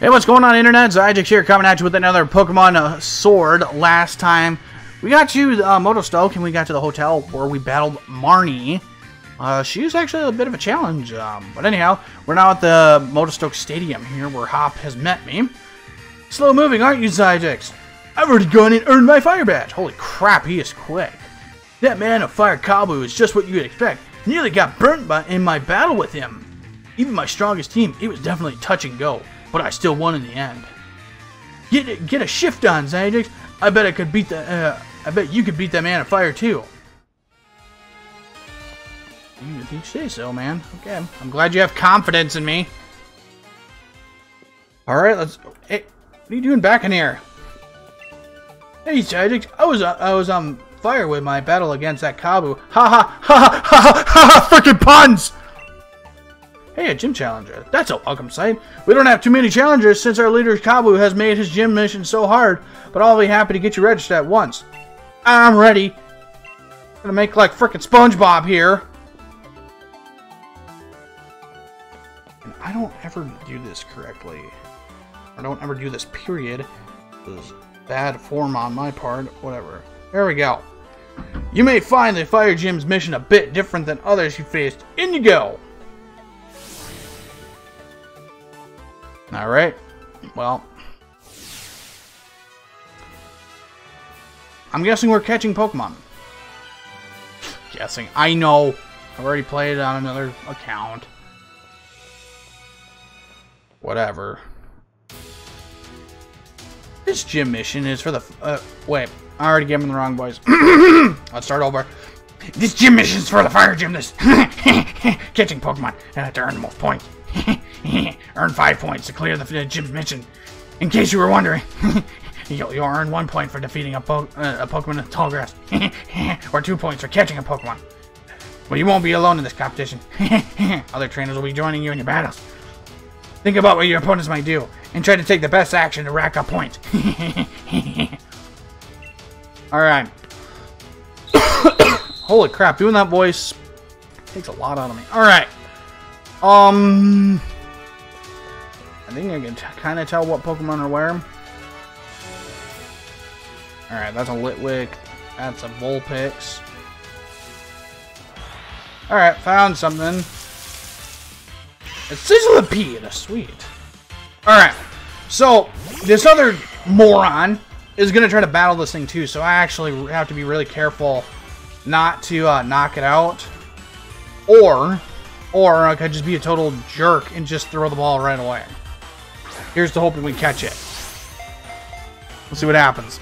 Hey, what's going on, Internet? Xiagax here, coming at you with another Pokemon uh, Sword. Last time, we got to uh, Motostoke, and we got to the hotel where we battled Marnie. Uh, she was actually a bit of a challenge, um, but anyhow, we're now at the Motostoke Stadium here, where Hop has met me. Slow moving, aren't you, Xiagax? I've already gone and earned my fire badge. Holy crap, he is quick. That man of fire Kabu is just what you'd expect. Nearly got burnt by, in my battle with him. Even my strongest team, it was definitely touch and go, but I still won in the end. Get get a shift on, Xiagax. I bet I could beat the. Uh, I bet you could beat that man of fire too. You, you say so, man. Okay, I'm glad you have confidence in me. All right, let's. Hey, what are you doing back in here? Hey, Xiagax. I was uh, I was on fire with my battle against that Kabu. Ha ha ha ha ha ha ha! Freaking puns! Hey, a gym challenger. That's a welcome sight. We don't have too many challengers since our leader Kabu has made his gym mission so hard, but I'll be happy to get you registered at once. I'm ready. Gonna make like frickin' SpongeBob here. And I don't ever do this correctly. I don't ever do this, period. This is bad form on my part. Whatever. There we go. You may find the Fire Gym's mission a bit different than others you faced. In you go! Alright. Well. I'm guessing we're catching Pokemon. guessing. I know. I've already played it on another account. Whatever. This gym mission is for the... Uh, wait. I already gave him the wrong voice. Let's start over. This gym mission is for the fire gym. This catching Pokemon uh, to earn the most points. earn five points to clear the gym's mission. In case you were wondering, you'll, you'll, earn one point for defeating a, po uh, a Pokemon in tall grass, or two points for catching a Pokemon. But you won't be alone in this competition. Other trainers will be joining you in your battles. Think about what your opponents might do, and try to take the best action to rack up points. Alright. Holy crap, doing that voice takes a lot out of me. Alright. Um... I think I can kind of tell what Pokemon are where. Alright, that's a Litwick. That's a Vulpix. Alright, found something. It's Sizzlipede. Sweet. Alright, so this other moron is going to try to battle this thing too, so I actually have to be really careful not to uh, knock it out. Or, or I could just be a total jerk and just throw the ball right away. Here's to hoping we catch it. Let's see what happens.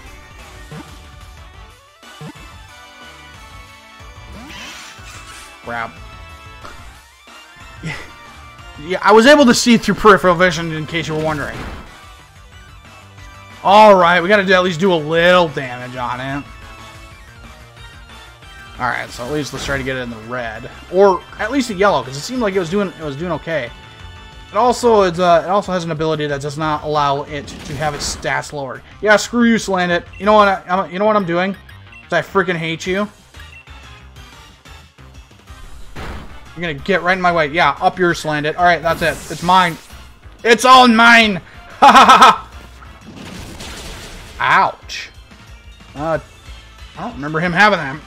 Crap. Yeah. I was able to see through peripheral vision in case you were wondering. Alright, we gotta at least do a little damage on it. Alright, so at least let's try to get it in the red. Or at least the yellow, because it seemed like it was doing it was doing okay. It also is uh, it also has an ability that does not allow it to have its stats lowered. Yeah, screw you, Salandit. You know what? I, you know what I'm doing? I freaking hate you. You're gonna get right in my way. Yeah, up your Salandit. All right, that's it. It's mine. It's all mine. Ha ha ha. Ouch. Uh, I don't remember him having them.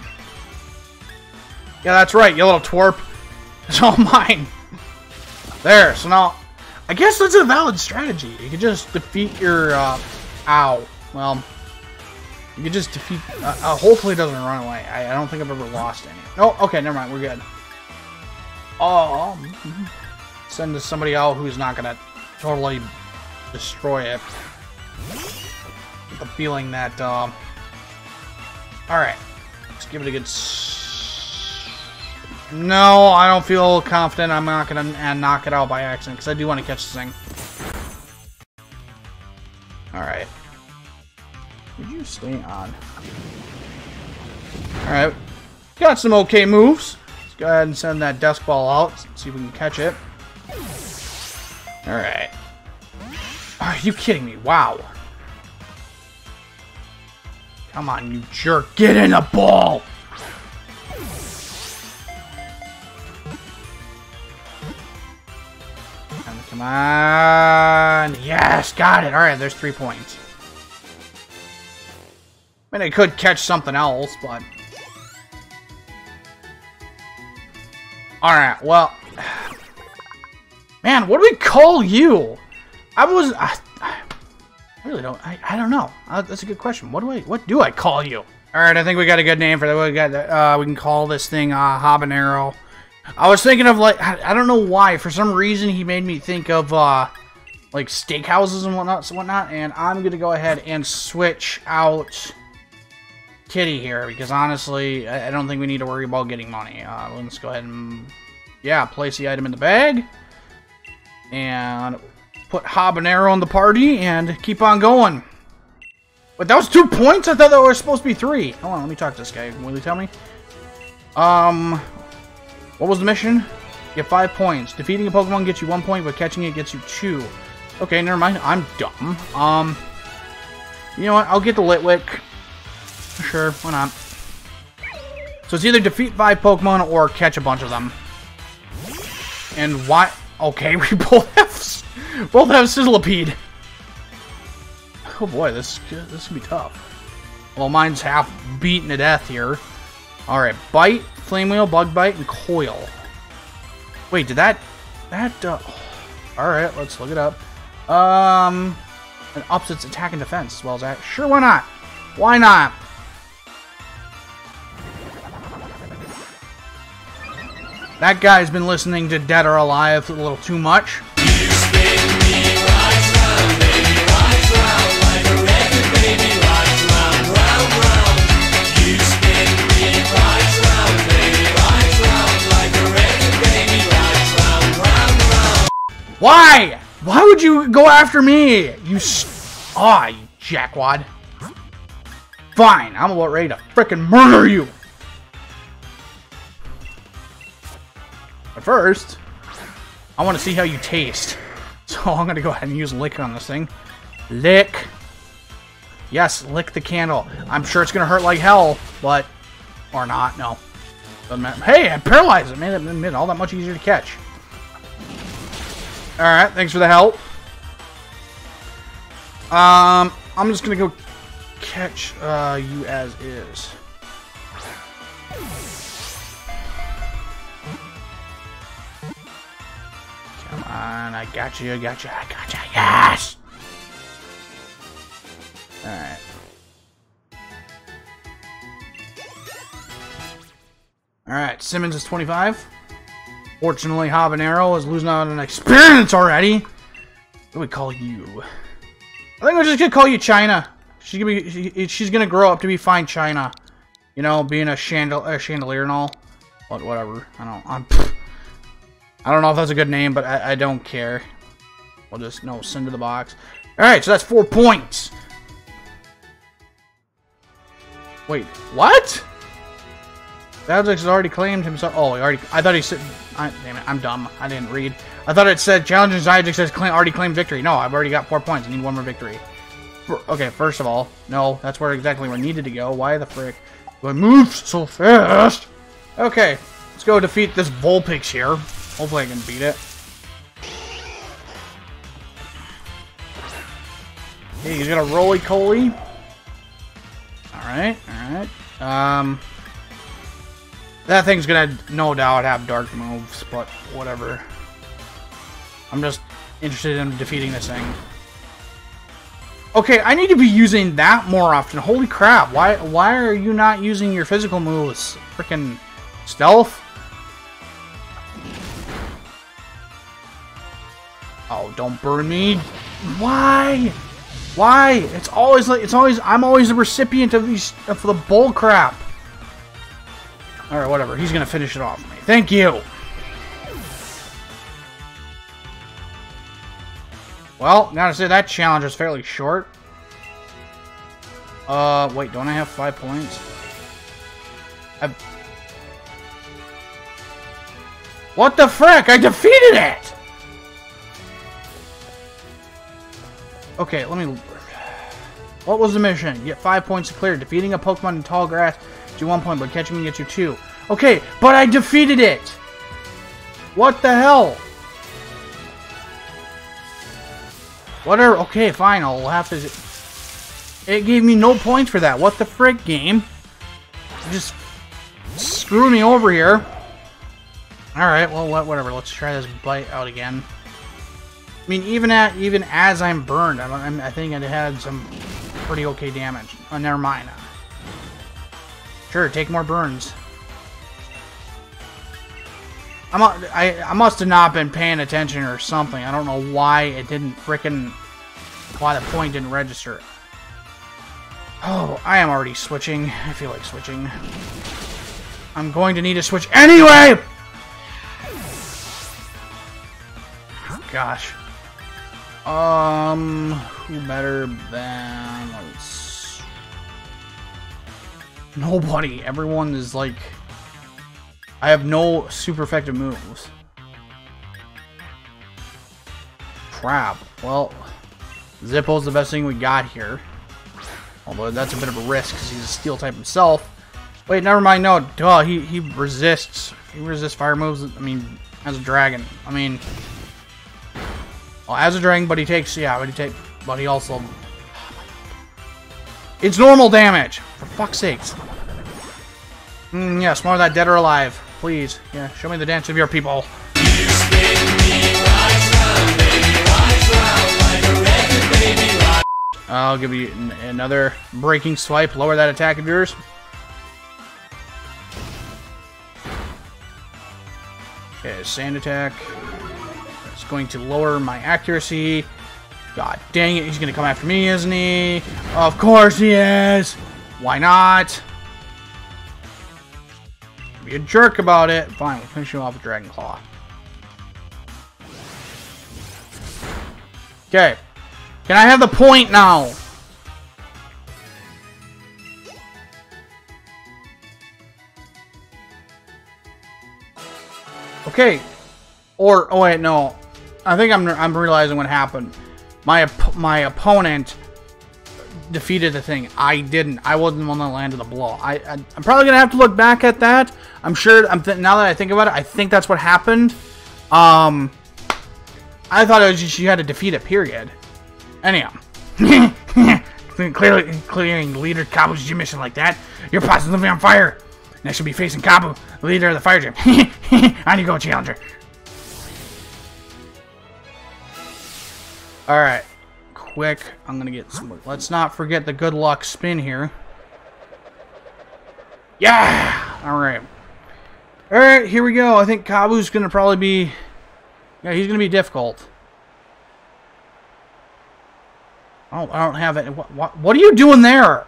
Yeah, that's right, you little twerp. It's all mine. There, so now, I guess that's a valid strategy. You can just defeat your, uh, ow. Well, you can just defeat, uh, uh, hopefully it doesn't run away. I, I, don't think I've ever lost any. Oh, okay, never mind, we're good. Oh, send to somebody out who's not gonna totally destroy it. the feeling that, um, alright, let's give it a good no, I don't feel confident I'm not going to knock it out by accident, because I do want to catch this thing. Alright. Would you stay on? Alright. Got some okay moves. Let's go ahead and send that Dusk Ball out, see if we can catch it. Alright. Are you kidding me? Wow. Come on, you jerk. Get in the ball! Come on. Yes, got it. All right, there's three points. I mean, I could catch something else, but... Alright, well... Man, what do we call you? I was... I, I really don't... I, I don't know. Uh, that's a good question. What do I... What do I call you? Alright, I think we got a good name for that. We got... Uh, we can call this thing uh, Habanero. I was thinking of, like... I, don't know why. For some reason, he made me think of... Uh, like steakhouses and whatnot, so whatnot, and I'm gonna go ahead and switch out Kitty here because honestly, I, don't think we need to worry about getting money. Uh, let's go ahead and yeah, place the item in the bag and put Habanero in the party and keep on going. But that was two points? I thought that was supposed to be three. Hold on, let me talk to this guy. Will he tell me? Um, what was the mission? Get five points. Defeating a Pokemon gets you one point, but catching it gets you two. Okay, never mind. I'm dumb. Um, you know what? I'll get the Litwick. Sure, why not? So it's either defeat five Pokemon or catch a bunch of them. And why? Okay, we both have both have Sizzlipede. Oh boy, this this can be tough. Well, mine's half beaten to death here. All right, bite, flame wheel, bug bite, and coil. Wait, did that that? Uh, all right, let's look it up. Um, and ups its attack and defense as well as that. Sure, why not? Why not? That guy's been listening to Dead or Alive a little too much. Why? Why would you go after me? You Ah, oh, you jackwad. Fine, I'm about ready to frickin' murder you. But first, I want to see how you taste. So I'm to go ahead and use lick on this thing. Lick. Yes, lick the candle. I'm sure it's to hurt like hell, but... Or not, no. Hey, I paralyzed it. Made it, made it all that much easier to catch. Alright, thanks for the help. Um, I'm just to go catch uh, you as is. Come on, I got you, I got you, I got you, yes! Alright. Alright, Simmons is 25. Fortunately, Habanero is losing out on an experience already. What do we call you? I think we're just gonna call you China. She's gonna be, she, she's gonna grow up to be fine China. You know, being a, chandel a chandelier and all. But whatever. I don't. I'm. Pfft. I don't know if that's a good name, but I, I don't care. We'll just, no, send to the box. Alright, so that's four points. Wait, what? Alex has already claimed himself. Oh, he already. I thought he said. I, damn it, I'm dumb. I didn't read. I thought it said challenging Xiagax has already claimed victory. No, I've already got four points. I need one more victory. For, okay, first of all, no, that's where exactly I needed to go. Why the frick? But moves so fast. Okay, let's go defeat this Vulpix here. Hopefully I can beat it. Hey, he's got a roly-poly. Alright, alright. Um, that thing's gonna, no doubt, have dark moves, but whatever. I'm just interested in defeating this thing. Okay, I need to be using that more often. Holy crap, why why are you not using your physical moves? Freaking stealth? Oh, don't burn me. Why? Why? It's always like it's always I'm always the recipient of these for the bull crap. Alright, whatever. He's gonna finish it off for me. Thank you. Well, gotta say that challenge is fairly short. Uh, wait, don't I have five points? I've... What the frick? I defeated it! Okay, let me... What was the mission? Get five points to clear. Defeating a Pokemon in tall grass you one point, but catching me gets you two. Okay, but I defeated it! What the hell? Whatever. Okay, fine. I'll have to... It gave me no points for that. What the frick, game? Just screw me over here. Alright, well, whatever. Let's try this bite out again. I mean, even at even as I'm burned, I'm, I'm, i think I had some pretty okay damage. Oh, never mind. Sure, take more burns. I'm, I, I must have not been paying attention or something. I don't know why it didn't fricking... Why the point didn't register. Oh, I am already switching. I feel like switching. I'm going to need to switch anyway! Gosh. Um, who better than... Let's... Nobody. Everyone is like... I have no super effective moves. Crap. Well, Zippo's the best thing we got here. Although that's a bit of a risk because he's a steel type himself. Wait, never mind. No, duh. He he resists. He resists fire moves. I mean, as a dragon. I mean, well, as a dragon, but he takes yeah, but he take, but he also. It's normal damage. For fuck's sakes. Mm, yes, more of that dead or alive. Please. Yeah, show me the dance of your people. I'll give you another breaking swipe. Lower that attack of yours. Okay, sand attack. It's going to lower my accuracy. God dang it, he's to come after me, isn't he? Of course he is! Why not? Be a jerk about it. Fine, we'll finish you off with Dragon Claw. Okay. Can I have the point now? Okay. Or, oh wait, no. I think I'm, I'm realizing what happened. My, my opponent defeated the thing. I didn't. I wasn't the one that landed the blow. I, I am probably gonna have to look back at that. I'm sure. I'm now that I think about it, I think that's what happened. Um, I thought it was just you had to defeat it. Period. Anyhow, clearly clearing leader Kabu's gym mission like that, you're positively on fire. Next should be facing Kabu, leader of the fire gym. on you go, challenger. All right quick. I'm gonna get some. Let's not forget the good luck spin here. Yeah! Alright. Alright, here we go. I think Kabu's gonna probably be... Yeah, he's gonna be difficult. Oh, I don't have it. What, what, what are you doing there?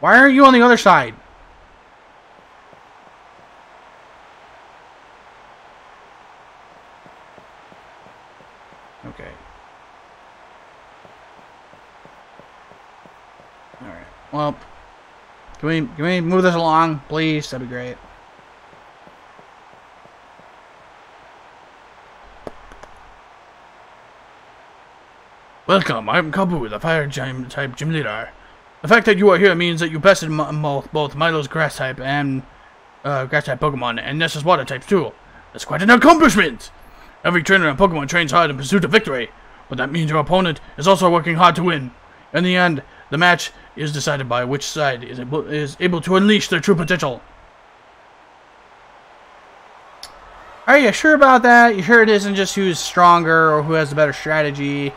Why aren't you on the other side? Okay. Alright. Well, can can we move this along, please? That'd be great. Welcome, I'm Kabu, the fire-type gym leader. The fact that you are here means that you bested both Milo's grass type and uh, grass type Pokemon, and Nessa's water types too. That's quite an accomplishment! Every trainer in Pokemon trains hard in pursuit of victory, but that means your opponent is also working hard to win. In the end, the match is decided by which side is able, is able to unleash their true potential. Are you sure about that? You sure it isn't just who's stronger or who has the better strategy?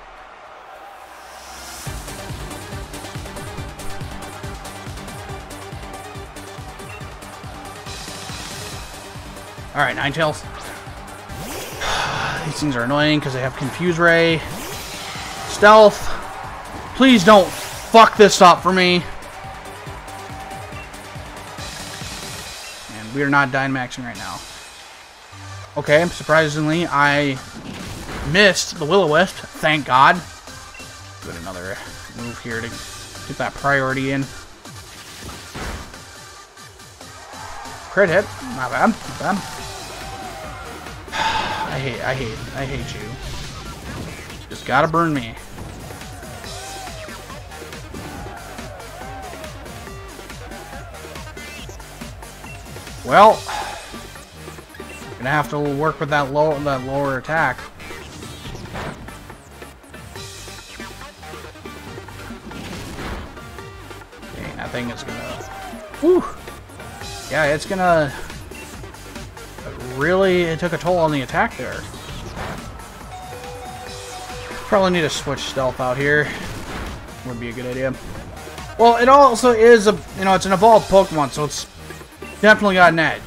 Alright, Ninetales. These things are annoying because they have Confuse Ray. Stealth. Please don't fuck this up for me. And we are not Dynamaxing right now. Okay, surprisingly, I missed the Will-O-Wisp. Thank God. Good, another move here to get that priority in. Crit hit. Not bad. Not bad. I hate, I hate, I hate you. Just gotta burn me. Well, gonna have to work with that low that lower attack. Okay, that thing is gonna. Whew. Yeah, it's gonna. Really, it took a toll on the attack there. Probably need to switch stealth out here. Would be a good idea. Well, it also is a, you know, it's an evolved Pokemon, so it's definitely got an edge.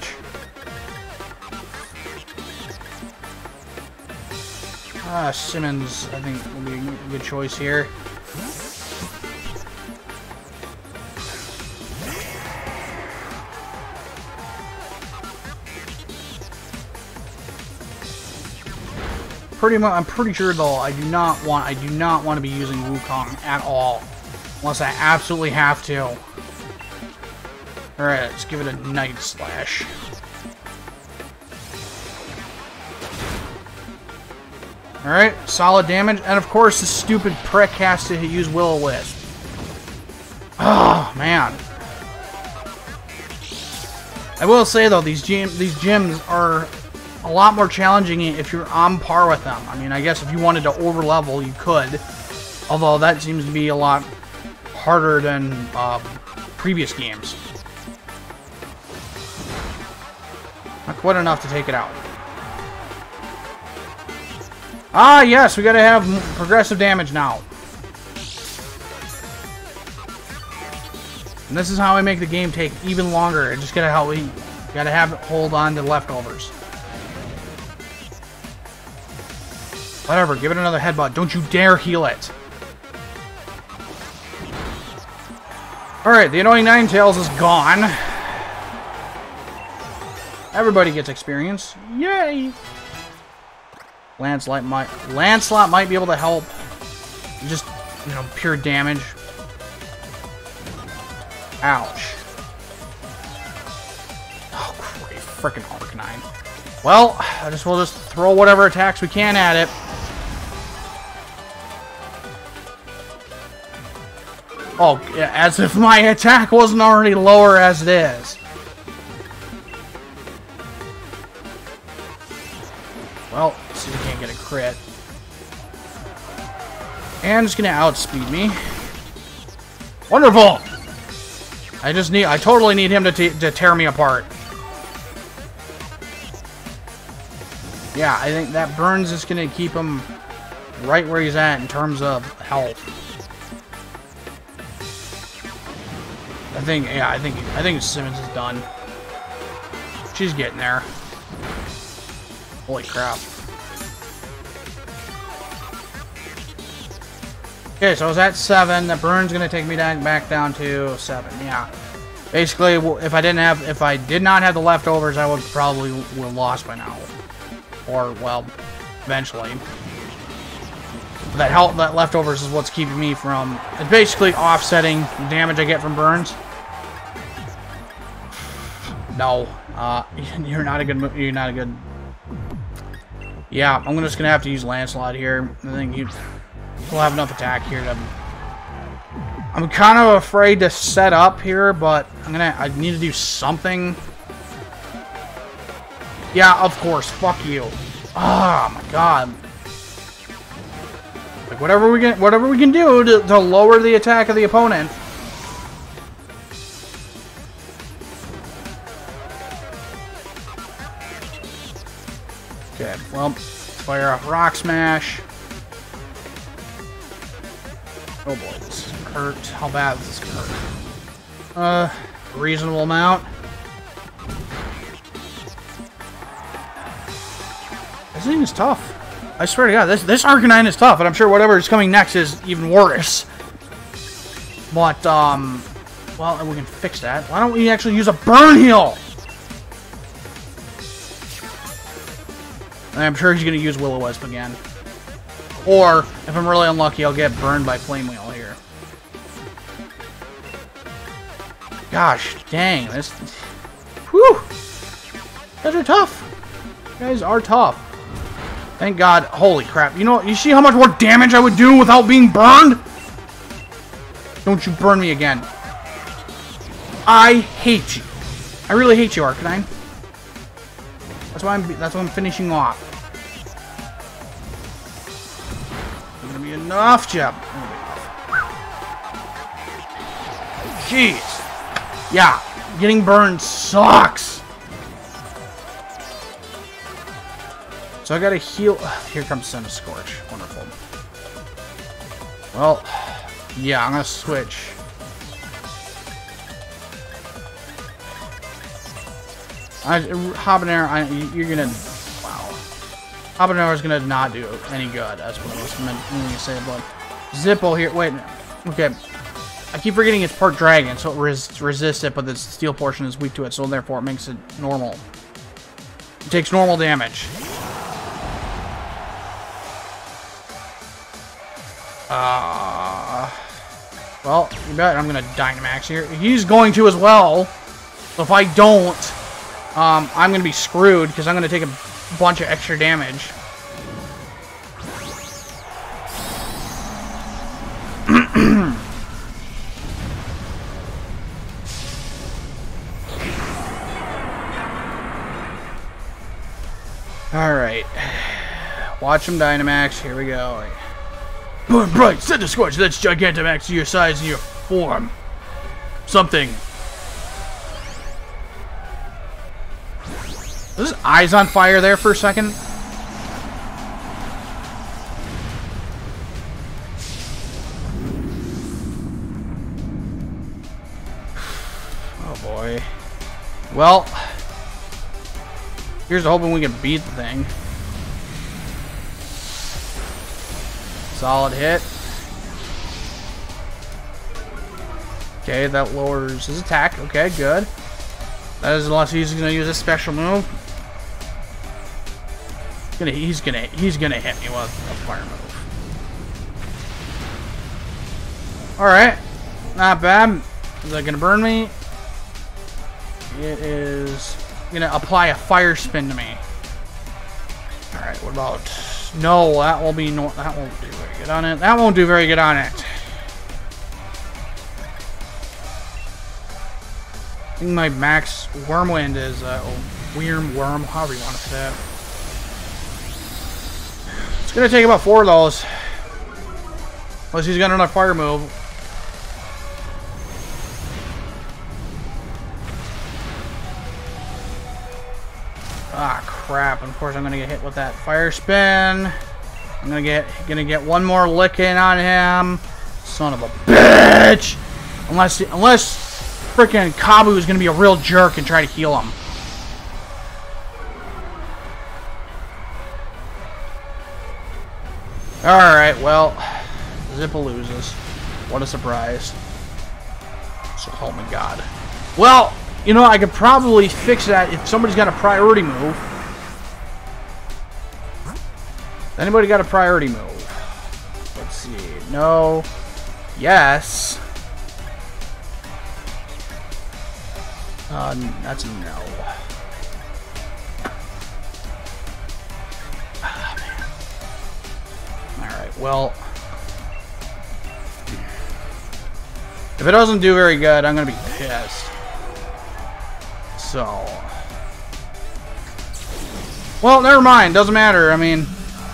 Ah, Simmons, I think, will be a good choice here. Pretty much, I'm pretty sure though, I do not want, I do not want to be using Wukong at all. Unless I absolutely have to. Alright, let's give it a Night Slash. Alright, solid damage. And of course, the stupid prick has to use Will-O-Wisp. Oh, man. I will say, though, these, gym, these gyms are a lot more challenging if you're on par with them. I mean, I guess if you wanted to over-level, you could. Although that seems to be a lot harder than uh, previous games. Not quite enough to take it out. Ah, yes, we gotta have progressive damage now. And this is how I make the game take even longer. I just gotta help me. Gotta have it hold on to leftovers. Whatever, give it another headbutt. Don't you dare heal it. Alright, the annoying Ninetales is gone. Everybody gets experience. Yay! Lancelot might Lancelot might be able to help. Just, you know, pure damage. Ouch. Oh, great. Frickin' Arcanine. Well, I just we'll just throw whatever attacks we can at it. Oh, as if my attack wasn't already lower as it is. And it's gonna outspeed me. Wonderful! I just need, I totally need him to, to tear me apart. Yeah, I think that burns is gonna keep him right where he's at in terms of health. I think, yeah, I think, I think Simmons is done. She's getting there. Holy crap. Okay, so I was at seven. The burn's gonna take me down, back down to seven. Yeah. Basically, if I didn't have, if I did not have the leftovers, I would probably would lost by now, or well, eventually. That help, that leftovers is what's keeping me from. It's basically offsetting the damage I get from burns. No, uh, you're not a good. You're not a good. Yeah, I'm just gonna have to use Lancelot here. I think you will have enough attack here to. I'm kind of afraid to set up here, but I'm gonna. I need to do something. Yeah, of course. Fuck you. Oh my god. Like whatever we can, whatever we can do to, to lower the attack of the opponent. Okay, well, fire off Rock Smash. Oh boy, this is gonna hurt. How bad is this gonna hurt? Uh, reasonable amount. This thing is tough. I swear to God, this this Arcanine is tough, and I'm sure whatever is coming next is even worse. But, um, well, we can fix that. Why don't we actually use a Burn Heal? I'm sure he's going to use Will-O-Wisp again. Or, if I'm really unlucky, I'll get burned by Flame Wheel here. Gosh, dang, this... Whew! guys are tough. Guys are tough. Thank God. Holy crap. You know, you see how much more damage I would do without being burned? Don't you burn me again. I hate you. I really hate you, Arcanine. That's why I'm that's why I'm finishing off. Enough, Jeb. Jeez. Yeah, getting burned sucks. So I gotta heal. Here comes Centiskorch. Wonderful. Well, yeah, I'm gonna switch. I, Habanero, I, you're gonna. Wow. Is gonna not do any good. That's what I was meant to say. But Zippo here. Wait. Okay. I keep forgetting it's part dragon, so it res resists it, but the steel portion is weak to it, so therefore it makes it normal. It takes normal damage. Uh, well, you bet I'm going to Dynamax here. He's going to as well. So if I don't, um, I'm going to be screwed because I'm going to take a bunch of extra damage. Alright. Watch him Dynamax. Here we go. Burn bright, Centiskorch that's Gigantamax to your size and your form. Something. Was his eyes on fire there for a second? Oh boy. Well, here's hoping we can beat the thing. Solid hit. Okay, that lowers his attack. Okay, good. That is unless he's gonna use a special move. He's gonna he's gonna he's gonna hit me with a fire move. Alright. Not bad. Is that gonna burn me? It is gonna apply a fire spin to me. Alright, what about no, that will be no that won't do very good on it. That won't do very good on it. I think my max Wyrmwind is uh oh, Worm Worm, however you want to say that. Gonna take about four of those. Unless he's got another fire move. Ah, crap. Of course, I'm gonna get hit with that fire spin. I'm gonna get gonna get one more licking on him. Son of a bitch! Unless unless freaking Kabu is gonna be a real jerk and try to heal him. Alright, well, Zippo loses. What a surprise. So, oh my god. Well, you know, I could probably fix that if somebody's got a priority move. Anybody got a priority move? Let's see. No. Yes. Uh, that's no. Well... If it doesn't do very good, I'm gonna be pissed. So... Well, never mind. Doesn't matter. I mean,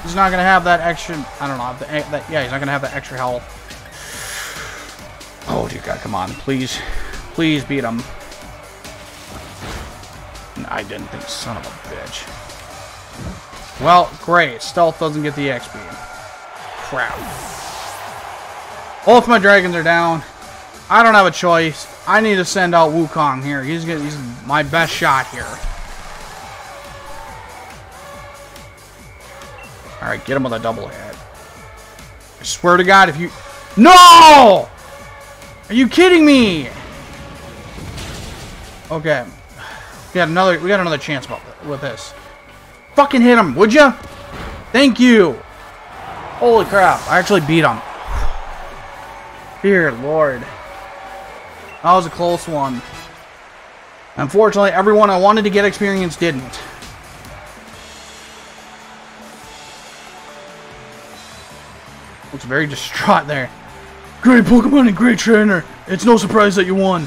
he's not going to have that extra... I don't know. Eh, that, yeah, he's not going to have that extra health. Oh, dear God. Come on. Please. Please beat him. I didn't think. Son of a bitch. Well, great. Stealth doesn't get the XP. Crap. Both my dragons are down. I don't have a choice. I need to send out Wukong here. He's, he's my best shot here. Alright, get him with a double head. I swear to God, if you... No! Are you kidding me? Okay. We got another we got another chance with this. Fucking hit him, would you? Thank you. Holy crap. I actually beat him. Dear Lord. That was a close one. Unfortunately, everyone I wanted to get experience didn't. Looks very distraught there. Great Pokemon and great trainer. It's no surprise that you won.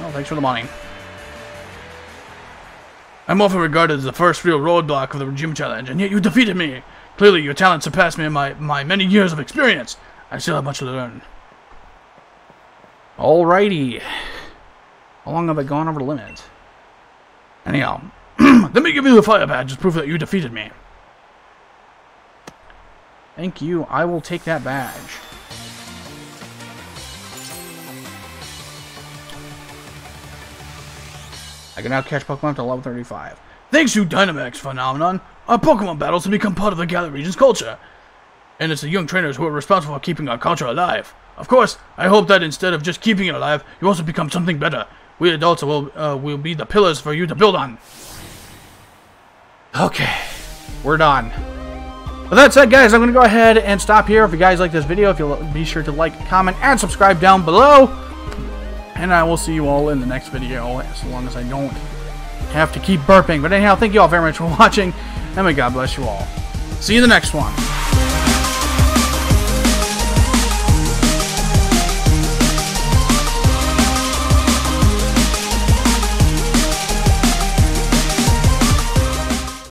Well, thanks for the money. I'm often regarded as the first real roadblock of the gym challenge, and yet you defeated me. Clearly, your talent surpassed me in my, my many years of experience. I still have much to learn. Alrighty. How long have I gone over the limit? Anyhow, let me give you the fire badge as proof that you defeated me. Thank you. I will take that badge. I can now catch Pokemon to level 35. Thanks to Dynamax phenomenon, our Pokemon battles have become part of the Galar region's culture. And it's the young trainers who are responsible for keeping our culture alive. Of course, I hope that instead of just keeping it alive, you also become something better. We adults will, uh, will be the pillars for you to build on. Okay, we're done. With that said, guys, I'm going to go ahead and stop here. If you guys like this video, if you'll be sure to like, comment, and subscribe down below. And I will see you all in the next video, as long as I don't have to keep burping. But anyhow, thank you all very much for watching, and may God bless you all. See you in the next one.